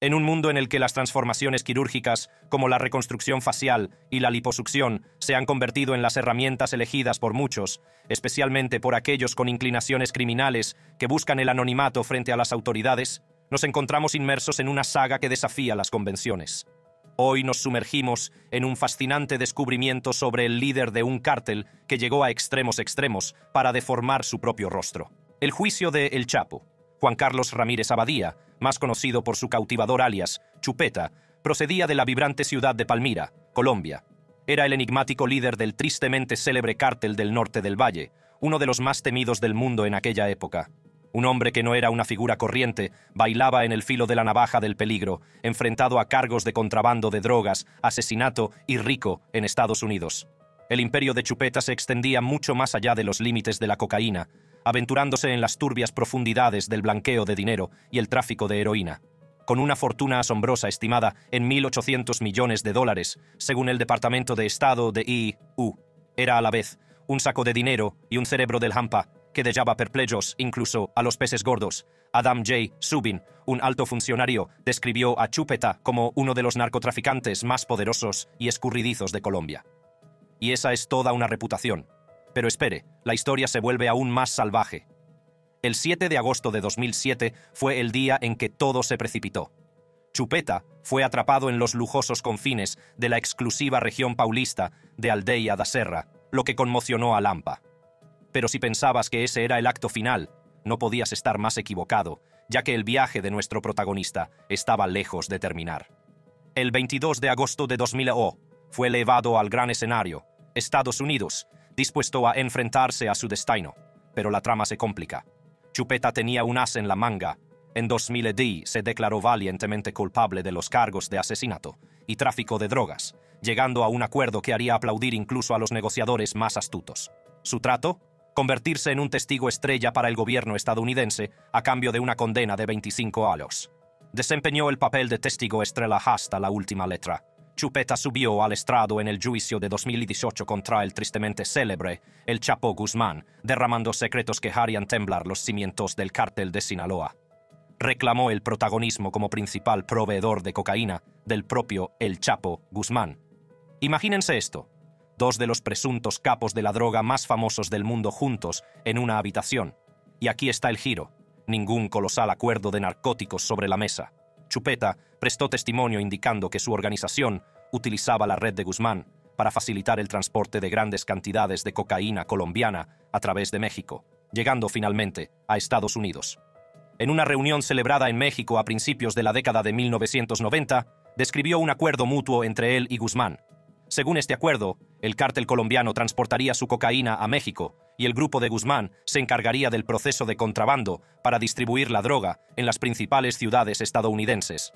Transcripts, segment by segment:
En un mundo en el que las transformaciones quirúrgicas, como la reconstrucción facial y la liposucción, se han convertido en las herramientas elegidas por muchos, especialmente por aquellos con inclinaciones criminales que buscan el anonimato frente a las autoridades, nos encontramos inmersos en una saga que desafía las convenciones. Hoy nos sumergimos en un fascinante descubrimiento sobre el líder de un cártel que llegó a extremos extremos para deformar su propio rostro. El juicio de El Chapo, Juan Carlos Ramírez Abadía, más conocido por su cautivador alias, Chupeta, procedía de la vibrante ciudad de Palmira, Colombia. Era el enigmático líder del tristemente célebre cártel del norte del Valle, uno de los más temidos del mundo en aquella época. Un hombre que no era una figura corriente, bailaba en el filo de la navaja del peligro, enfrentado a cargos de contrabando de drogas, asesinato y rico en Estados Unidos. El imperio de Chupeta se extendía mucho más allá de los límites de la cocaína, aventurándose en las turbias profundidades del blanqueo de dinero y el tráfico de heroína. Con una fortuna asombrosa estimada en 1.800 millones de dólares, según el Departamento de Estado de IU, era a la vez un saco de dinero y un cerebro del hampa que dejaba perplejos incluso a los peces gordos. Adam J. Subin, un alto funcionario, describió a Chupeta como uno de los narcotraficantes más poderosos y escurridizos de Colombia. Y esa es toda una reputación. Pero espere, la historia se vuelve aún más salvaje. El 7 de agosto de 2007 fue el día en que todo se precipitó. Chupeta fue atrapado en los lujosos confines de la exclusiva región paulista de Aldeia da Serra, lo que conmocionó a Lampa. Pero si pensabas que ese era el acto final, no podías estar más equivocado, ya que el viaje de nuestro protagonista estaba lejos de terminar. El 22 de agosto de 2000 fue elevado al gran escenario, Estados Unidos, dispuesto a enfrentarse a su destino, pero la trama se complica. Chupeta tenía un as en la manga. En 2010 se declaró valientemente culpable de los cargos de asesinato y tráfico de drogas, llegando a un acuerdo que haría aplaudir incluso a los negociadores más astutos. Su trato, convertirse en un testigo estrella para el gobierno estadounidense a cambio de una condena de 25 años. Desempeñó el papel de testigo estrella hasta la última letra, Chupeta subió al estrado en el juicio de 2018 contra el tristemente célebre El Chapo Guzmán, derramando secretos que harían temblar los cimientos del cártel de Sinaloa. Reclamó el protagonismo como principal proveedor de cocaína del propio El Chapo Guzmán. Imagínense esto, dos de los presuntos capos de la droga más famosos del mundo juntos en una habitación. Y aquí está el giro, ningún colosal acuerdo de narcóticos sobre la mesa. Chupeta prestó testimonio indicando que su organización utilizaba la red de Guzmán para facilitar el transporte de grandes cantidades de cocaína colombiana a través de México, llegando finalmente a Estados Unidos. En una reunión celebrada en México a principios de la década de 1990, describió un acuerdo mutuo entre él y Guzmán. Según este acuerdo, el cártel colombiano transportaría su cocaína a México y el grupo de Guzmán se encargaría del proceso de contrabando para distribuir la droga en las principales ciudades estadounidenses.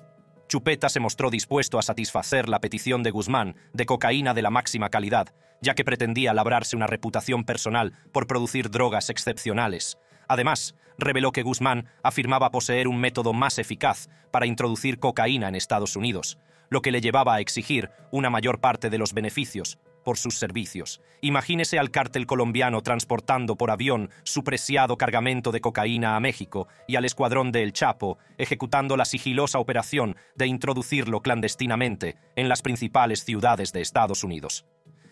Chupeta se mostró dispuesto a satisfacer la petición de Guzmán de cocaína de la máxima calidad, ya que pretendía labrarse una reputación personal por producir drogas excepcionales. Además, reveló que Guzmán afirmaba poseer un método más eficaz para introducir cocaína en Estados Unidos, lo que le llevaba a exigir una mayor parte de los beneficios, por sus servicios. Imagínese al cártel colombiano transportando por avión su preciado cargamento de cocaína a México y al escuadrón de El Chapo ejecutando la sigilosa operación de introducirlo clandestinamente en las principales ciudades de Estados Unidos.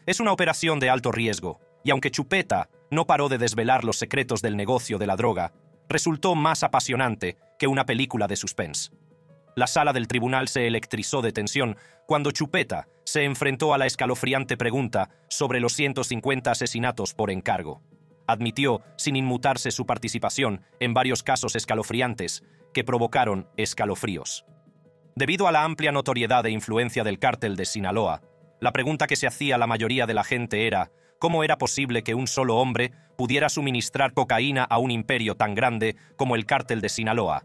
Es una operación de alto riesgo, y aunque Chupeta no paró de desvelar los secretos del negocio de la droga, resultó más apasionante que una película de suspense. La sala del tribunal se electrizó de tensión cuando Chupeta se enfrentó a la escalofriante pregunta sobre los 150 asesinatos por encargo. Admitió, sin inmutarse su participación en varios casos escalofriantes que provocaron escalofríos. Debido a la amplia notoriedad e influencia del cártel de Sinaloa, la pregunta que se hacía la mayoría de la gente era cómo era posible que un solo hombre pudiera suministrar cocaína a un imperio tan grande como el cártel de Sinaloa.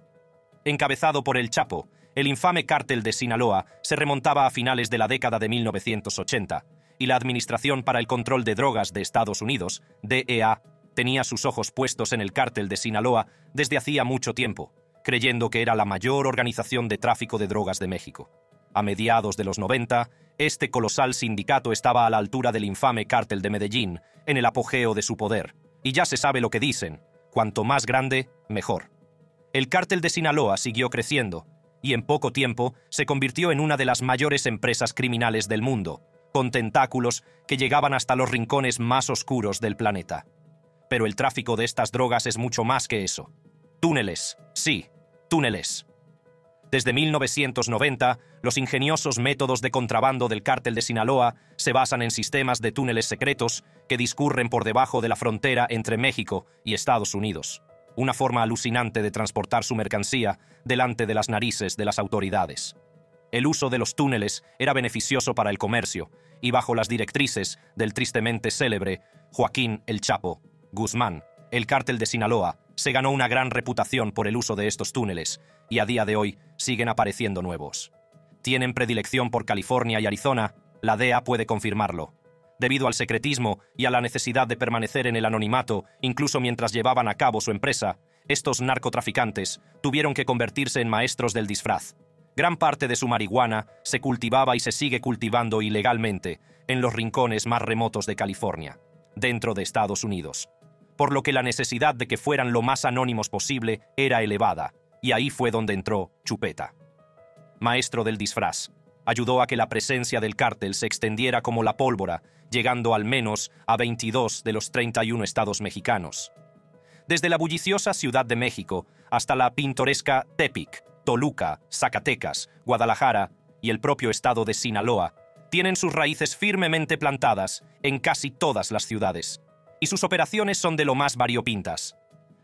Encabezado por el Chapo, el infame cártel de Sinaloa se remontaba a finales de la década de 1980, y la Administración para el Control de Drogas de Estados Unidos, DEA, tenía sus ojos puestos en el cártel de Sinaloa desde hacía mucho tiempo, creyendo que era la mayor organización de tráfico de drogas de México. A mediados de los 90, este colosal sindicato estaba a la altura del infame cártel de Medellín, en el apogeo de su poder, y ya se sabe lo que dicen, cuanto más grande, mejor. El cártel de Sinaloa siguió creciendo, y en poco tiempo se convirtió en una de las mayores empresas criminales del mundo, con tentáculos que llegaban hasta los rincones más oscuros del planeta. Pero el tráfico de estas drogas es mucho más que eso. Túneles, sí, túneles. Desde 1990, los ingeniosos métodos de contrabando del cártel de Sinaloa se basan en sistemas de túneles secretos que discurren por debajo de la frontera entre México y Estados Unidos una forma alucinante de transportar su mercancía delante de las narices de las autoridades. El uso de los túneles era beneficioso para el comercio, y bajo las directrices del tristemente célebre Joaquín El Chapo Guzmán, el cártel de Sinaloa se ganó una gran reputación por el uso de estos túneles, y a día de hoy siguen apareciendo nuevos. Tienen predilección por California y Arizona, la DEA puede confirmarlo debido al secretismo y a la necesidad de permanecer en el anonimato, incluso mientras llevaban a cabo su empresa, estos narcotraficantes tuvieron que convertirse en maestros del disfraz. Gran parte de su marihuana se cultivaba y se sigue cultivando ilegalmente en los rincones más remotos de California, dentro de Estados Unidos, por lo que la necesidad de que fueran lo más anónimos posible era elevada, y ahí fue donde entró Chupeta. Maestro del disfraz, ayudó a que la presencia del cártel se extendiera como la pólvora, llegando al menos a 22 de los 31 estados mexicanos. Desde la bulliciosa Ciudad de México hasta la pintoresca Tepic, Toluca, Zacatecas, Guadalajara y el propio estado de Sinaloa, tienen sus raíces firmemente plantadas en casi todas las ciudades, y sus operaciones son de lo más variopintas.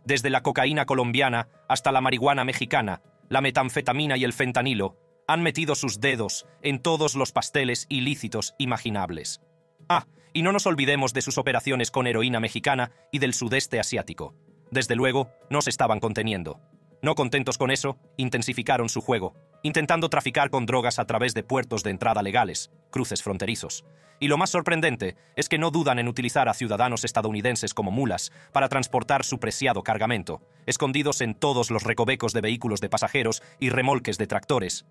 Desde la cocaína colombiana hasta la marihuana mexicana, la metanfetamina y el fentanilo, han metido sus dedos en todos los pasteles ilícitos imaginables. Ah, y no nos olvidemos de sus operaciones con heroína mexicana y del sudeste asiático. Desde luego, no se estaban conteniendo. No contentos con eso, intensificaron su juego, intentando traficar con drogas a través de puertos de entrada legales, cruces fronterizos. Y lo más sorprendente es que no dudan en utilizar a ciudadanos estadounidenses como mulas para transportar su preciado cargamento, escondidos en todos los recovecos de vehículos de pasajeros y remolques de tractores,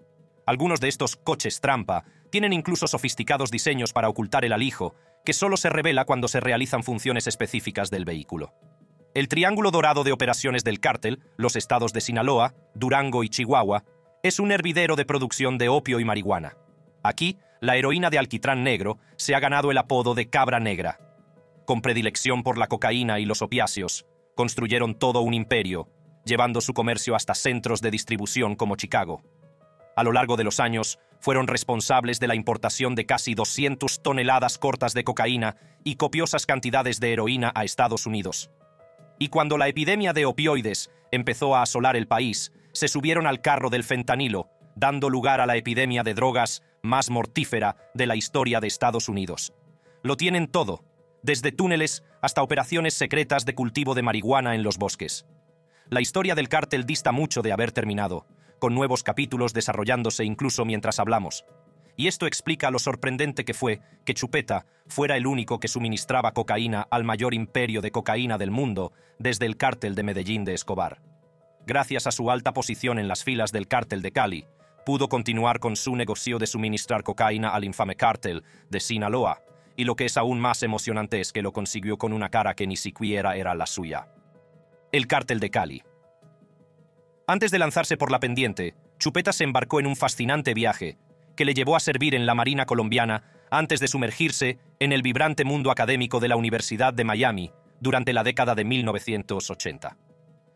algunos de estos coches trampa tienen incluso sofisticados diseños para ocultar el alijo, que solo se revela cuando se realizan funciones específicas del vehículo. El triángulo dorado de operaciones del cártel, los estados de Sinaloa, Durango y Chihuahua, es un hervidero de producción de opio y marihuana. Aquí, la heroína de alquitrán negro se ha ganado el apodo de cabra negra. Con predilección por la cocaína y los opiáceos, construyeron todo un imperio, llevando su comercio hasta centros de distribución como Chicago a lo largo de los años, fueron responsables de la importación de casi 200 toneladas cortas de cocaína y copiosas cantidades de heroína a Estados Unidos. Y cuando la epidemia de opioides empezó a asolar el país, se subieron al carro del fentanilo, dando lugar a la epidemia de drogas más mortífera de la historia de Estados Unidos. Lo tienen todo, desde túneles hasta operaciones secretas de cultivo de marihuana en los bosques. La historia del cártel dista mucho de haber terminado, con nuevos capítulos desarrollándose incluso mientras hablamos. Y esto explica lo sorprendente que fue que Chupeta fuera el único que suministraba cocaína al mayor imperio de cocaína del mundo desde el cártel de Medellín de Escobar. Gracias a su alta posición en las filas del cártel de Cali, pudo continuar con su negocio de suministrar cocaína al infame cártel de Sinaloa, y lo que es aún más emocionante es que lo consiguió con una cara que ni siquiera era la suya. El cártel de Cali. Antes de lanzarse por la pendiente, Chupeta se embarcó en un fascinante viaje que le llevó a servir en la Marina colombiana antes de sumergirse en el vibrante mundo académico de la Universidad de Miami durante la década de 1980.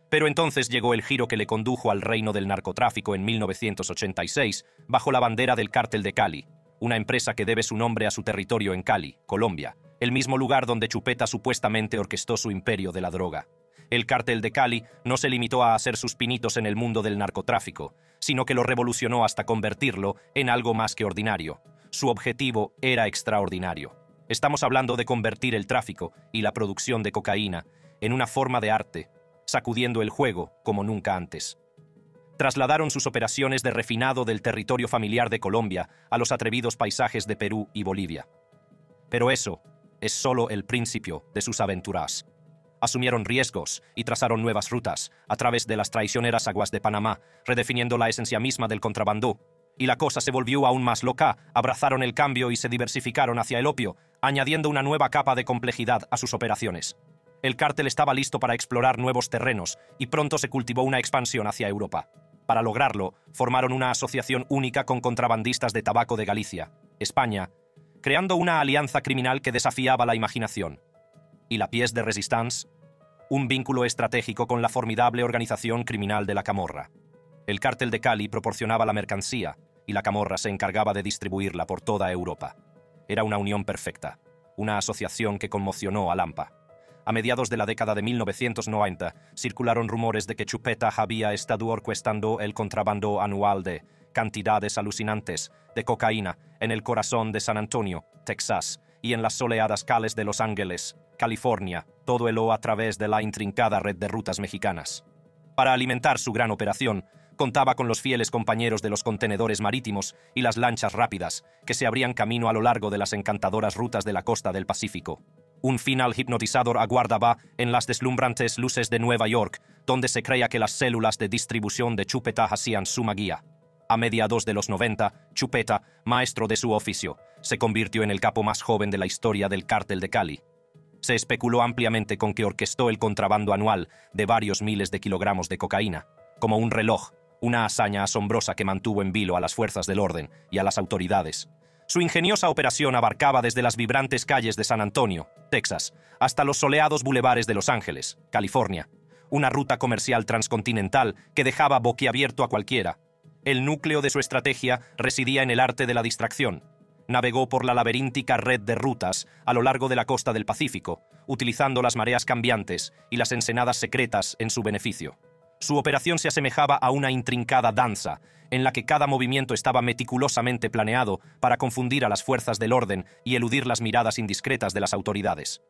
Pero entonces llegó el giro que le condujo al reino del narcotráfico en 1986 bajo la bandera del Cártel de Cali, una empresa que debe su nombre a su territorio en Cali, Colombia, el mismo lugar donde Chupeta supuestamente orquestó su imperio de la droga. El cártel de Cali no se limitó a hacer sus pinitos en el mundo del narcotráfico, sino que lo revolucionó hasta convertirlo en algo más que ordinario. Su objetivo era extraordinario. Estamos hablando de convertir el tráfico y la producción de cocaína en una forma de arte, sacudiendo el juego como nunca antes. Trasladaron sus operaciones de refinado del territorio familiar de Colombia a los atrevidos paisajes de Perú y Bolivia. Pero eso es solo el principio de sus aventuras asumieron riesgos y trazaron nuevas rutas a través de las traicioneras aguas de Panamá, redefiniendo la esencia misma del contrabando. Y la cosa se volvió aún más loca, abrazaron el cambio y se diversificaron hacia el opio, añadiendo una nueva capa de complejidad a sus operaciones. El cártel estaba listo para explorar nuevos terrenos y pronto se cultivó una expansión hacia Europa. Para lograrlo, formaron una asociación única con contrabandistas de tabaco de Galicia, España, creando una alianza criminal que desafiaba la imaginación. ¿Y la pièce de résistance? Un vínculo estratégico con la formidable organización criminal de la Camorra. El cártel de Cali proporcionaba la mercancía y la Camorra se encargaba de distribuirla por toda Europa. Era una unión perfecta, una asociación que conmocionó a Lampa. A mediados de la década de 1990 circularon rumores de que Chupeta había estado orquestando el contrabando anual de cantidades alucinantes de cocaína en el corazón de San Antonio, Texas, y en las soleadas calles de Los Ángeles, California, todo ello a través de la intrincada red de rutas mexicanas. Para alimentar su gran operación, contaba con los fieles compañeros de los contenedores marítimos y las lanchas rápidas, que se abrían camino a lo largo de las encantadoras rutas de la costa del Pacífico. Un final hipnotizador aguardaba en las deslumbrantes luces de Nueva York, donde se creía que las células de distribución de Chupeta hacían suma guía. A mediados de los 90, Chupeta, maestro de su oficio, se convirtió en el capo más joven de la historia del cártel de Cali. Se especuló ampliamente con que orquestó el contrabando anual de varios miles de kilogramos de cocaína, como un reloj una hazaña asombrosa que mantuvo en vilo a las fuerzas del orden y a las autoridades. Su ingeniosa operación abarcaba desde las vibrantes calles de San Antonio, Texas, hasta los soleados bulevares de Los Ángeles, California, una ruta comercial transcontinental que dejaba boquiabierto a cualquiera. El núcleo de su estrategia residía en el arte de la distracción. Navegó por la laberíntica red de rutas a lo largo de la costa del Pacífico, utilizando las mareas cambiantes y las ensenadas secretas en su beneficio. Su operación se asemejaba a una intrincada danza, en la que cada movimiento estaba meticulosamente planeado para confundir a las fuerzas del orden y eludir las miradas indiscretas de las autoridades.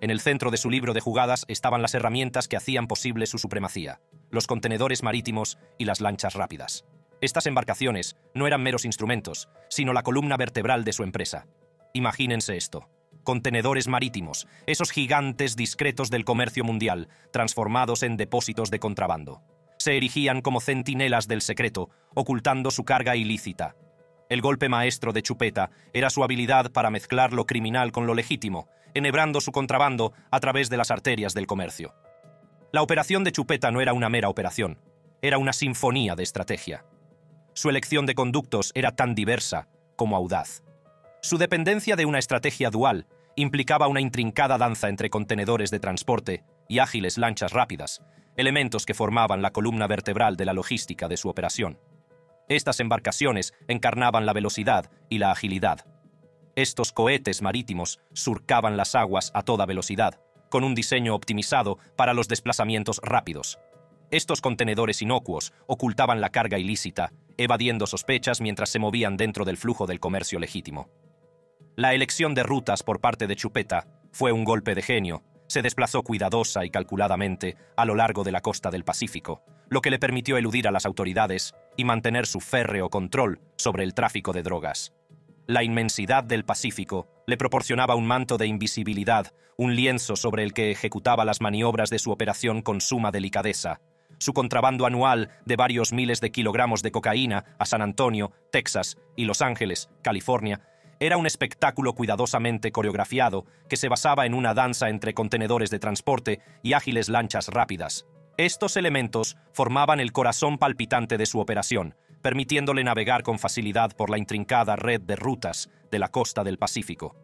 En el centro de su libro de jugadas estaban las herramientas que hacían posible su supremacía, los contenedores marítimos y las lanchas rápidas. Estas embarcaciones no eran meros instrumentos, sino la columna vertebral de su empresa. Imagínense esto contenedores marítimos, esos gigantes discretos del comercio mundial, transformados en depósitos de contrabando. Se erigían como centinelas del secreto, ocultando su carga ilícita. El golpe maestro de Chupeta era su habilidad para mezclar lo criminal con lo legítimo, enhebrando su contrabando a través de las arterias del comercio. La operación de Chupeta no era una mera operación, era una sinfonía de estrategia. Su elección de conductos era tan diversa como audaz. Su dependencia de una estrategia dual implicaba una intrincada danza entre contenedores de transporte y ágiles lanchas rápidas, elementos que formaban la columna vertebral de la logística de su operación. Estas embarcaciones encarnaban la velocidad y la agilidad. Estos cohetes marítimos surcaban las aguas a toda velocidad, con un diseño optimizado para los desplazamientos rápidos. Estos contenedores inocuos ocultaban la carga ilícita, evadiendo sospechas mientras se movían dentro del flujo del comercio legítimo. La elección de rutas por parte de Chupeta fue un golpe de genio. Se desplazó cuidadosa y calculadamente a lo largo de la costa del Pacífico, lo que le permitió eludir a las autoridades y mantener su férreo control sobre el tráfico de drogas. La inmensidad del Pacífico le proporcionaba un manto de invisibilidad, un lienzo sobre el que ejecutaba las maniobras de su operación con suma delicadeza. Su contrabando anual de varios miles de kilogramos de cocaína a San Antonio, Texas y Los Ángeles, California, era un espectáculo cuidadosamente coreografiado que se basaba en una danza entre contenedores de transporte y ágiles lanchas rápidas. Estos elementos formaban el corazón palpitante de su operación, permitiéndole navegar con facilidad por la intrincada red de rutas de la costa del Pacífico.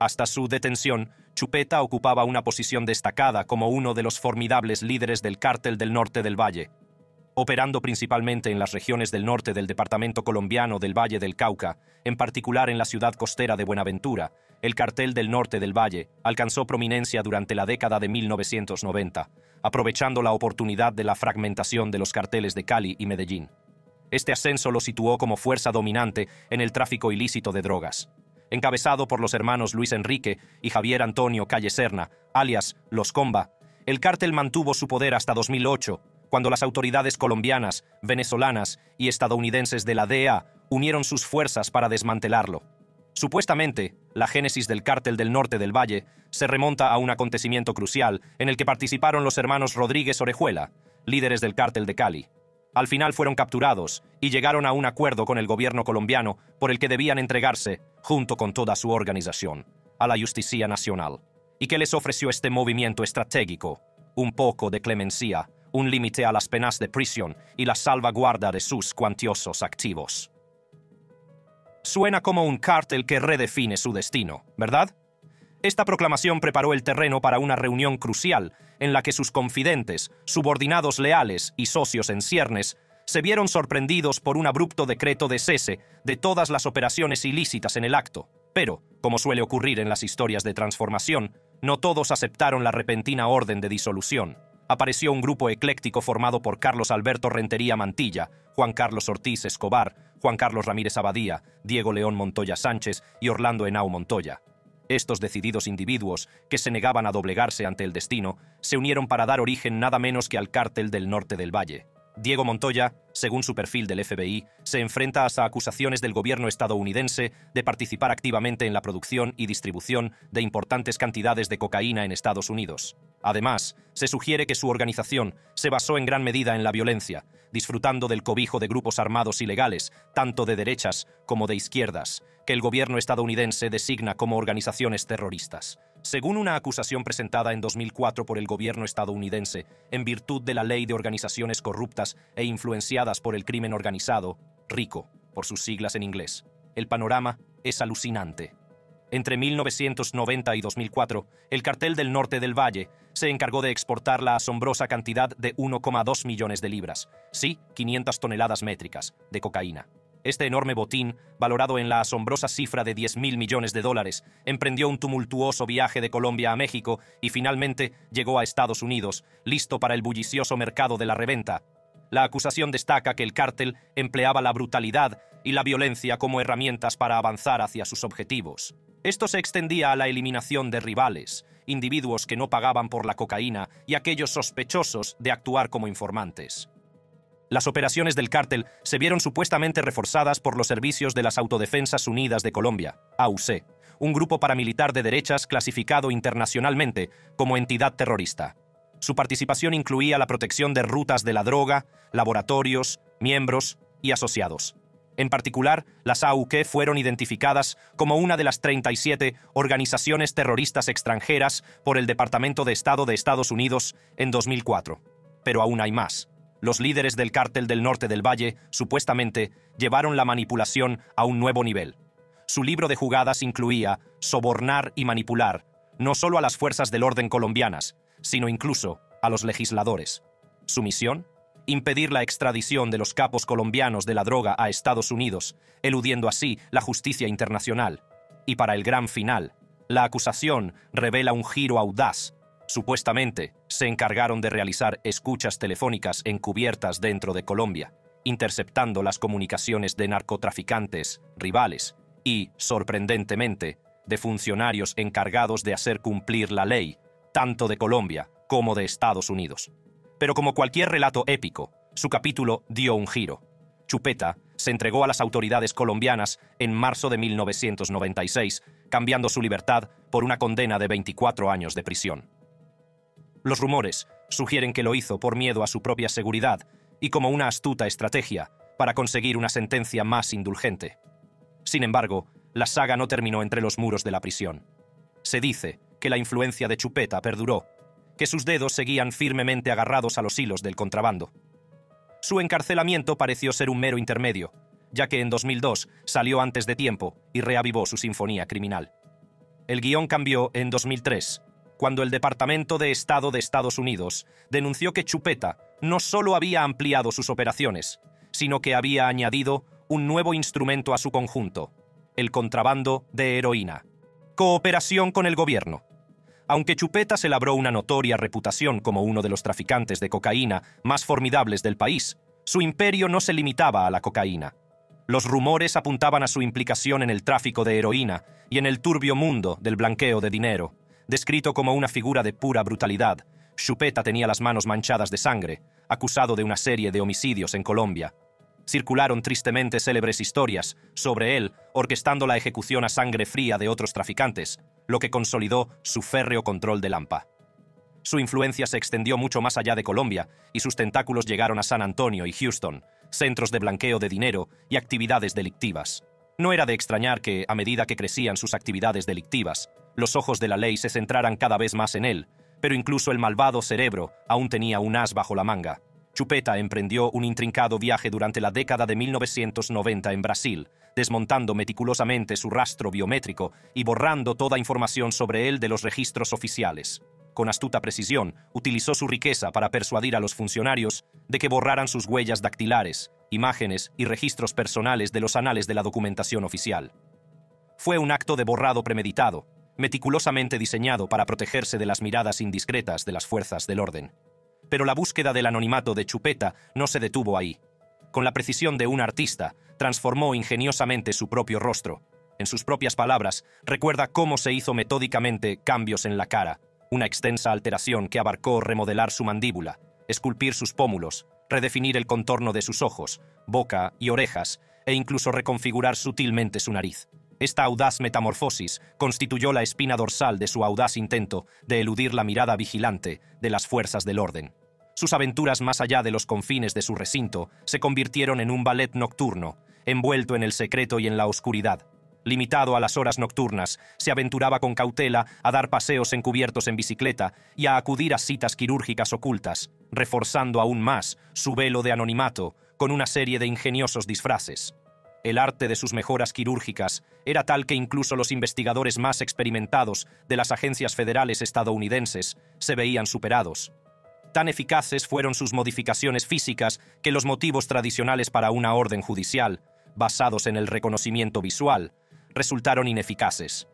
Hasta su detención, Chupeta ocupaba una posición destacada como uno de los formidables líderes del cártel del norte del Valle, operando principalmente en las regiones del norte del departamento colombiano del Valle del Cauca, en particular en la ciudad costera de Buenaventura, el cartel del norte del Valle alcanzó prominencia durante la década de 1990, aprovechando la oportunidad de la fragmentación de los carteles de Cali y Medellín. Este ascenso lo situó como fuerza dominante en el tráfico ilícito de drogas. Encabezado por los hermanos Luis Enrique y Javier Antonio Calle Serna, alias Los Comba, el cártel mantuvo su poder hasta 2008, cuando las autoridades colombianas, venezolanas y estadounidenses de la DEA unieron sus fuerzas para desmantelarlo. Supuestamente, la génesis del cártel del norte del Valle se remonta a un acontecimiento crucial en el que participaron los hermanos Rodríguez Orejuela, líderes del cártel de Cali. Al final fueron capturados y llegaron a un acuerdo con el gobierno colombiano por el que debían entregarse, junto con toda su organización, a la Justicia Nacional. ¿Y qué les ofreció este movimiento estratégico? Un poco de clemencia, un límite a las penas de prisión y la salvaguarda de sus cuantiosos activos. Suena como un cártel que redefine su destino, ¿verdad? Esta proclamación preparó el terreno para una reunión crucial en la que sus confidentes, subordinados leales y socios en ciernes se vieron sorprendidos por un abrupto decreto de cese de todas las operaciones ilícitas en el acto. Pero, como suele ocurrir en las historias de transformación, no todos aceptaron la repentina orden de disolución. Apareció un grupo ecléctico formado por Carlos Alberto Rentería Mantilla, Juan Carlos Ortiz Escobar, Juan Carlos Ramírez Abadía, Diego León Montoya Sánchez y Orlando Henao Montoya. Estos decididos individuos, que se negaban a doblegarse ante el destino, se unieron para dar origen nada menos que al cártel del norte del valle. Diego Montoya, según su perfil del FBI, se enfrenta a acusaciones del gobierno estadounidense de participar activamente en la producción y distribución de importantes cantidades de cocaína en Estados Unidos. Además, se sugiere que su organización se basó en gran medida en la violencia, disfrutando del cobijo de grupos armados ilegales, tanto de derechas como de izquierdas, el gobierno estadounidense designa como organizaciones terroristas. Según una acusación presentada en 2004 por el gobierno estadounidense, en virtud de la Ley de Organizaciones Corruptas e Influenciadas por el Crimen Organizado, RICO, por sus siglas en inglés, el panorama es alucinante. Entre 1990 y 2004, el cartel del norte del Valle se encargó de exportar la asombrosa cantidad de 1,2 millones de libras, sí, 500 toneladas métricas, de cocaína. Este enorme botín, valorado en la asombrosa cifra de 10.000 millones de dólares, emprendió un tumultuoso viaje de Colombia a México y finalmente llegó a Estados Unidos, listo para el bullicioso mercado de la reventa. La acusación destaca que el cártel empleaba la brutalidad y la violencia como herramientas para avanzar hacia sus objetivos. Esto se extendía a la eliminación de rivales, individuos que no pagaban por la cocaína y aquellos sospechosos de actuar como informantes. Las operaciones del cártel se vieron supuestamente reforzadas por los servicios de las Autodefensas Unidas de Colombia, AUC, un grupo paramilitar de derechas clasificado internacionalmente como entidad terrorista. Su participación incluía la protección de rutas de la droga, laboratorios, miembros y asociados. En particular, las AUK fueron identificadas como una de las 37 organizaciones terroristas extranjeras por el Departamento de Estado de Estados Unidos en 2004. Pero aún hay más. Los líderes del cártel del norte del Valle, supuestamente, llevaron la manipulación a un nuevo nivel. Su libro de jugadas incluía sobornar y manipular, no solo a las fuerzas del orden colombianas, sino incluso a los legisladores. Su misión, impedir la extradición de los capos colombianos de la droga a Estados Unidos, eludiendo así la justicia internacional. Y para el gran final, la acusación revela un giro audaz. Supuestamente, se encargaron de realizar escuchas telefónicas encubiertas dentro de Colombia, interceptando las comunicaciones de narcotraficantes, rivales y, sorprendentemente, de funcionarios encargados de hacer cumplir la ley, tanto de Colombia como de Estados Unidos. Pero como cualquier relato épico, su capítulo dio un giro. Chupeta se entregó a las autoridades colombianas en marzo de 1996, cambiando su libertad por una condena de 24 años de prisión. Los rumores sugieren que lo hizo por miedo a su propia seguridad y como una astuta estrategia para conseguir una sentencia más indulgente. Sin embargo, la saga no terminó entre los muros de la prisión. Se dice que la influencia de Chupeta perduró que sus dedos seguían firmemente agarrados a los hilos del contrabando. Su encarcelamiento pareció ser un mero intermedio, ya que en 2002 salió antes de tiempo y reavivó su sinfonía criminal. El guion cambió en 2003, cuando el Departamento de Estado de Estados Unidos denunció que Chupeta no solo había ampliado sus operaciones, sino que había añadido un nuevo instrumento a su conjunto, el contrabando de heroína. Cooperación con el gobierno. Aunque Chupeta se labró una notoria reputación como uno de los traficantes de cocaína más formidables del país, su imperio no se limitaba a la cocaína. Los rumores apuntaban a su implicación en el tráfico de heroína y en el turbio mundo del blanqueo de dinero. Descrito como una figura de pura brutalidad, Chupeta tenía las manos manchadas de sangre, acusado de una serie de homicidios en Colombia. Circularon tristemente célebres historias sobre él orquestando la ejecución a sangre fría de otros traficantes, lo que consolidó su férreo control de Lampa. Su influencia se extendió mucho más allá de Colombia y sus tentáculos llegaron a San Antonio y Houston, centros de blanqueo de dinero y actividades delictivas. No era de extrañar que, a medida que crecían sus actividades delictivas, los ojos de la ley se centraran cada vez más en él, Pero incluso el malvado cerebro aún tenía un as bajo la manga. Chupeta emprendió un intrincado viaje durante la década de 1990 en Brasil, desmontando meticulosamente su rastro biométrico y borrando toda información sobre él de los registros oficiales. Con astuta precisión, utilizó su riqueza para persuadir a los funcionarios de que borraran sus huellas dactilares, imágenes y registros personales de los anales de la documentación oficial. Fue un acto de borrado premeditado, meticulosamente diseñado para protegerse de las miradas indiscretas de las fuerzas del orden. Pero la búsqueda del anonimato de Chupeta no se detuvo ahí. Con la precisión de un artista, transformó ingeniosamente su propio rostro. En sus propias palabras, recuerda cómo se hizo metódicamente cambios en la cara, una extensa alteración que abarcó remodelar su mandíbula, esculpir sus pómulos, redefinir el contorno de sus ojos, boca y orejas, e incluso reconfigurar sutilmente su nariz. Esta audaz metamorfosis constituyó la espina dorsal de su audaz intento de eludir la mirada vigilante de las fuerzas del orden. Sus aventuras más allá de los confines de su recinto se convirtieron en un ballet nocturno, envuelto en el secreto y en la oscuridad. Limitado a las horas nocturnas, se aventuraba con cautela a dar paseos encubiertos en bicicleta y a acudir a citas quirúrgicas ocultas, reforzando aún más su velo de anonimato con una serie de ingeniosos disfraces. El arte de sus mejoras quirúrgicas era tal que incluso los investigadores más experimentados de las agencias federales estadounidenses se veían superados. Tan eficaces fueron sus modificaciones físicas que los motivos tradicionales para una orden judicial, basados en el reconocimiento visual, resultaron ineficaces.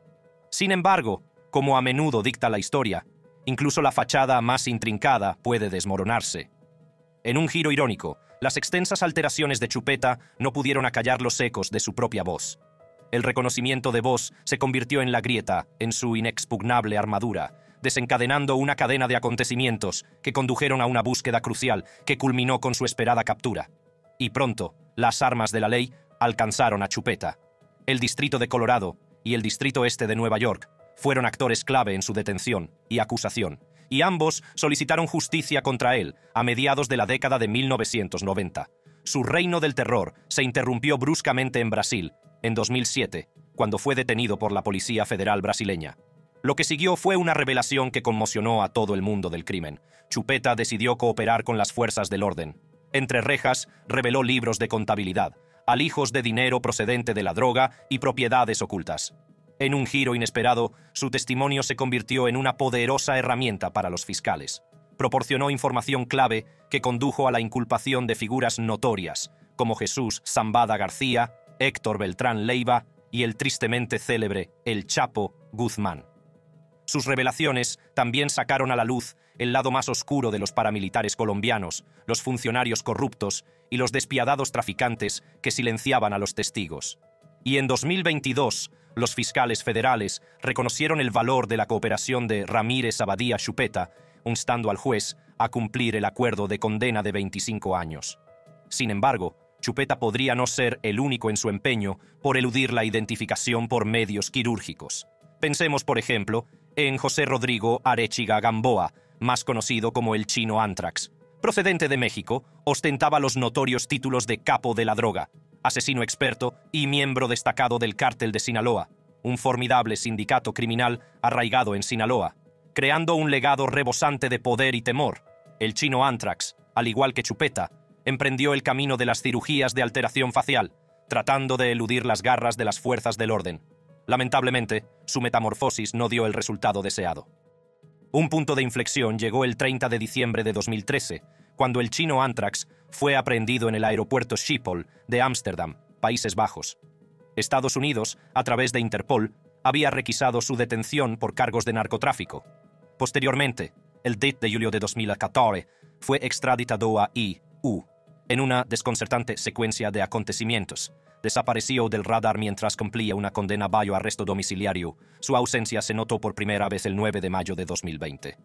Sin embargo, como a menudo dicta la historia, incluso la fachada más intrincada puede desmoronarse. En un giro irónico, las extensas alteraciones de Chupeta no pudieron acallar los ecos de su propia voz. El reconocimiento de voz se convirtió en la grieta en su inexpugnable armadura, desencadenando una cadena de acontecimientos que condujeron a una búsqueda crucial que culminó con su esperada captura. Y pronto, las armas de la ley alcanzaron a Chupeta. El Distrito de Colorado y el Distrito Este de Nueva York fueron actores clave en su detención y acusación, y ambos solicitaron justicia contra él a mediados de la década de 1990. Su reino del terror se interrumpió bruscamente en Brasil, en 2007, cuando fue detenido por la Policía Federal brasileña. Lo que siguió fue una revelación que conmocionó a todo el mundo del crimen. Chupeta decidió cooperar con las fuerzas del orden. Entre rejas, reveló libros de contabilidad, alijos de dinero procedente de la droga y propiedades ocultas. En un giro inesperado, su testimonio se convirtió en una poderosa herramienta para los fiscales. Proporcionó información clave que condujo a la inculpación de figuras notorias, como Jesús Zambada García, Héctor Beltrán Leiva y el tristemente célebre El Chapo Guzmán. Sus revelaciones también sacaron a la luz el lado más oscuro de los paramilitares colombianos, los funcionarios corruptos y los despiadados traficantes que silenciaban a los testigos. Y en 2022, los fiscales federales reconocieron el valor de la cooperación de Ramírez Abadía Chupeta, instando al juez a cumplir el acuerdo de condena de 25 años. Sin embargo, Chupeta podría no ser el único en su empeño por eludir la identificación por medios quirúrgicos. Pensemos, por ejemplo, en José Rodrigo Arechiga Gamboa, más conocido como el chino Antrax. Procedente de México, ostentaba los notorios títulos de capo de la droga, asesino experto y miembro destacado del cártel de Sinaloa, un formidable sindicato criminal arraigado en Sinaloa, creando un legado rebosante de poder y temor. El chino Antrax, al igual que Chupeta, emprendió el camino de las cirugías de alteración facial, tratando de eludir las garras de las fuerzas del orden. Lamentablemente, su metamorfosis no dio el resultado deseado. Un punto de inflexión llegó el 30 de diciembre de 2013, cuando el chino Antrax fue aprehendido en el aeropuerto Schiphol de Ámsterdam, Países Bajos. Estados Unidos, a través de Interpol, había requisado su detención por cargos de narcotráfico. Posteriormente, el 10 de julio de 2014, fue extraditado a IU, en una desconcertante secuencia de acontecimientos, desapareció del radar mientras cumplía una condena bajo arresto domiciliario. Su ausencia se notó por primera vez el 9 de mayo de 2020.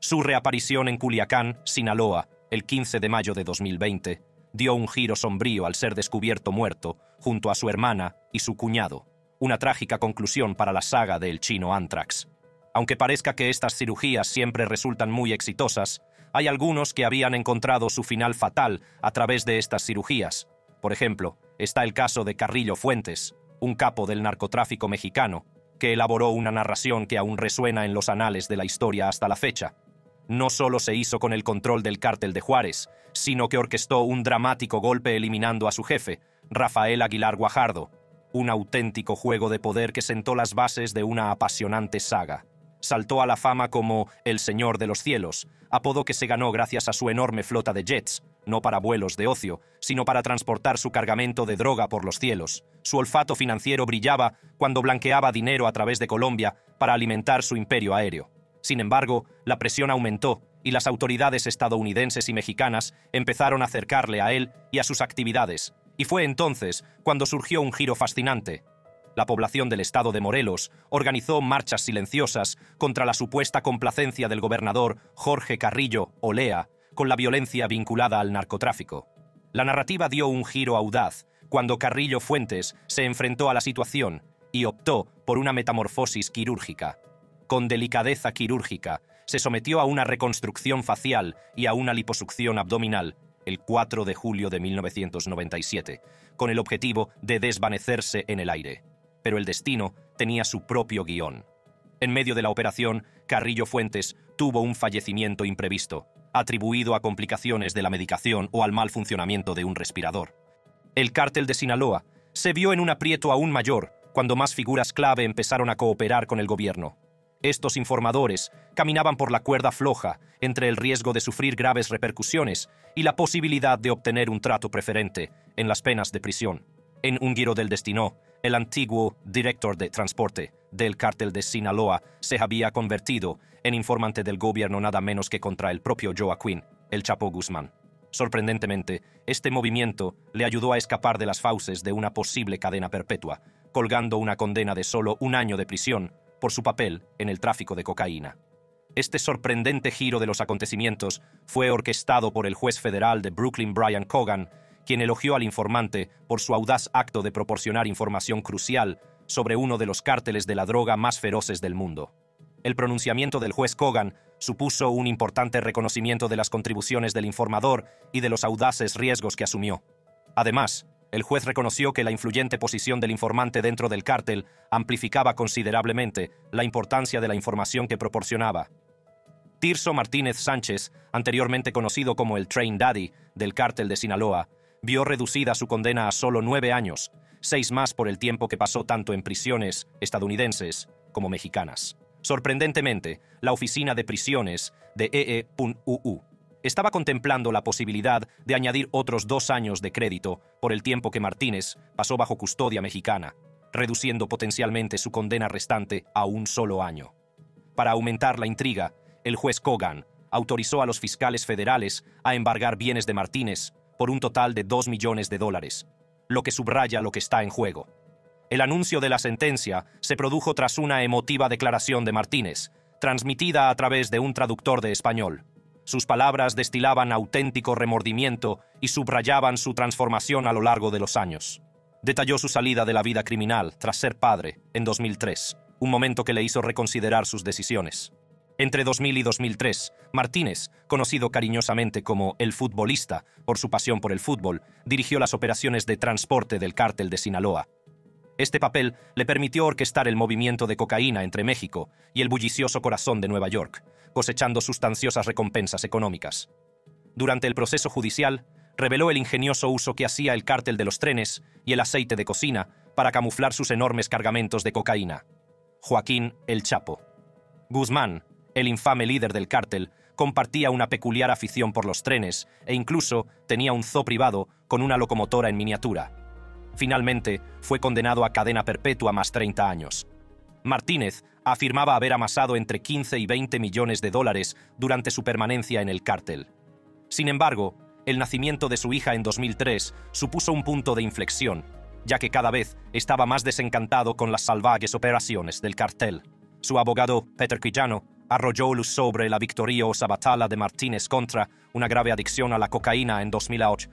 Su reaparición en Culiacán, Sinaloa, el 15 de mayo de 2020, dio un giro sombrío al ser descubierto muerto junto a su hermana y su cuñado, una trágica conclusión para la saga del chino Anthrax. Aunque parezca que estas cirugías siempre resultan muy exitosas, hay algunos que habían encontrado su final fatal a través de estas cirugías. Por ejemplo, está el caso de Carrillo Fuentes, un capo del narcotráfico mexicano, que elaboró una narración que aún resuena en los anales de la historia hasta la fecha. No solo se hizo con el control del cártel de Juárez, sino que orquestó un dramático golpe eliminando a su jefe, Rafael Aguilar Guajardo, un auténtico juego de poder que sentó las bases de una apasionante saga. Saltó a la fama como el Señor de los Cielos, apodo que se ganó gracias a su enorme flota de jets, no para vuelos de ocio, sino para transportar su cargamento de droga por los cielos. Su olfato financiero brillaba cuando blanqueaba dinero a través de Colombia para alimentar su imperio aéreo. Sin embargo, la presión aumentó y las autoridades estadounidenses y mexicanas empezaron a acercarle a él y a sus actividades, y fue entonces cuando surgió un giro fascinante. La población del estado de Morelos organizó marchas silenciosas contra la supuesta complacencia del gobernador Jorge Carrillo Olea con la violencia vinculada al narcotráfico. La narrativa dio un giro audaz cuando Carrillo Fuentes se enfrentó a la situación y optó por una metamorfosis quirúrgica. Con delicadeza quirúrgica, se sometió a una reconstrucción facial y a una liposucción abdominal el 4 de julio de 1997, con el objetivo de desvanecerse en el aire. Pero el destino tenía su propio guion. En medio de la operación, Carrillo Fuentes tuvo un fallecimiento imprevisto, atribuido a complicaciones de la medicación o al mal funcionamiento de un respirador. El cártel de Sinaloa se vio en un aprieto aún mayor cuando más figuras clave empezaron a cooperar con el gobierno. Estos informadores caminaban por la cuerda floja entre el riesgo de sufrir graves repercusiones y la posibilidad de obtener un trato preferente en las penas de prisión. En un giro del destino, el antiguo director de transporte del cártel de Sinaloa se había convertido en informante del gobierno nada menos que contra el propio Joaquín, el Chapo Guzmán. Sorprendentemente, este movimiento le ayudó a escapar de las fauces de una posible cadena perpetua, colgando una condena de solo un año de prisión por su papel en el tráfico de cocaína. Este sorprendente giro de los acontecimientos fue orquestado por el juez federal de Brooklyn Brian Cogan, quien elogió al informante por su audaz acto de proporcionar información crucial sobre uno de los cárteles de la droga más feroces del mundo. El pronunciamiento del juez Cogan supuso un importante reconocimiento de las contribuciones del informador y de los audaces riesgos que asumió. Además, el juez reconoció que la influyente posición del informante dentro del cártel amplificaba considerablemente la importancia de la información que proporcionaba. Tirso Martínez Sánchez, anteriormente conocido como el Train Daddy del cártel de Sinaloa, vio reducida su condena a solo nueve años, seis más por el tiempo que pasó tanto en prisiones estadounidenses como mexicanas. Sorprendentemente, la oficina de prisiones de EE.UU estaba contemplando la posibilidad de añadir otros dos años de crédito por el tiempo que Martínez pasó bajo custodia mexicana, reduciendo potencialmente su condena restante a un solo año. Para aumentar la intriga, el juez Kogan autorizó a los fiscales federales a embargar bienes de Martínez por un total de dos millones de dólares, lo que subraya lo que está en juego. El anuncio de la sentencia se produjo tras una emotiva declaración de Martínez, transmitida a través de un traductor de español. Sus palabras destilaban auténtico remordimiento y subrayaban su transformación a lo largo de los años. Detalló su salida de la vida criminal tras ser padre en 2003, un momento que le hizo reconsiderar sus decisiones. Entre 2000 y 2003, Martínez, conocido cariñosamente como el futbolista por su pasión por el fútbol, dirigió las operaciones de transporte del cártel de Sinaloa. Este papel le permitió orquestar el movimiento de cocaína entre México y el bullicioso corazón de Nueva York, cosechando sustanciosas recompensas económicas. Durante el proceso judicial, reveló el ingenioso uso que hacía el cártel de los trenes y el aceite de cocina para camuflar sus enormes cargamentos de cocaína. Joaquín el Chapo. Guzmán, el infame líder del cártel, compartía una peculiar afición por los trenes e incluso tenía un zoo privado con una locomotora en miniatura. Finalmente, fue condenado a cadena perpetua más 30 años. Martínez afirmaba haber amasado entre 15 y 20 millones de dólares durante su permanencia en el cártel. Sin embargo, el nacimiento de su hija en 2003 supuso un punto de inflexión, ya que cada vez estaba más desencantado con las salvajes operaciones del cartel. Su abogado, Peter Quillano, arrolló luz sobre la victoriosa batalla de Martínez contra una grave adicción a la cocaína en 2008,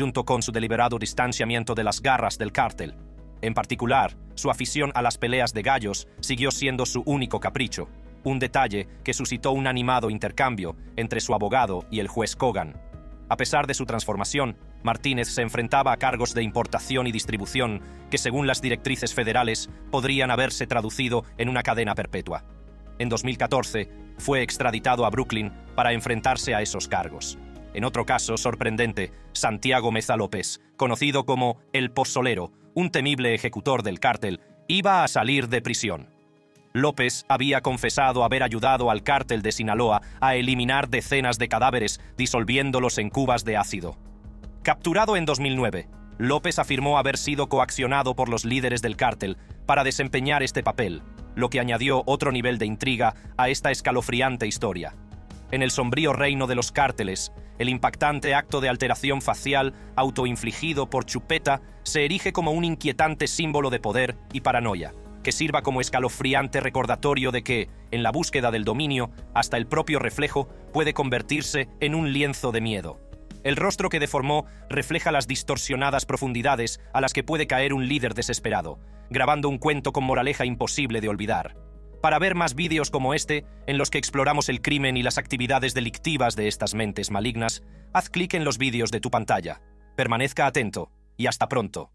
junto con su deliberado distanciamiento de las garras del cártel. En particular, su afición a las peleas de gallos siguió siendo su único capricho, un detalle que suscitó un animado intercambio entre su abogado y el juez Kogan. A pesar de su transformación, Martínez se enfrentaba a cargos de importación y distribución que, según las directrices federales, podrían haberse traducido en una cadena perpetua. En 2014, fue extraditado a Brooklyn para enfrentarse a esos cargos. En otro caso sorprendente, Santiago Meza López, conocido como El Pozolero, un temible ejecutor del cártel, iba a salir de prisión. López había confesado haber ayudado al cártel de Sinaloa a eliminar decenas de cadáveres disolviéndolos en cubas de ácido. Capturado en 2009, López afirmó haber sido coaccionado por los líderes del cártel para desempeñar este papel, lo que añadió otro nivel de intriga a esta escalofriante historia. En el sombrío reino de los cárteles, el impactante acto de alteración facial autoinfligido por Chupeta se erige como un inquietante símbolo de poder y paranoia, que sirva como escalofriante recordatorio de que, en la búsqueda del dominio, hasta el propio reflejo puede convertirse en un lienzo de miedo. El rostro que deformó refleja las distorsionadas profundidades a las que puede caer un líder desesperado, grabando un cuento con moraleja imposible de olvidar. Para ver más vídeos como este, en los que exploramos el crimen y las actividades delictivas de estas mentes malignas, haz clic en los vídeos de tu pantalla. Permanezca atento y hasta pronto.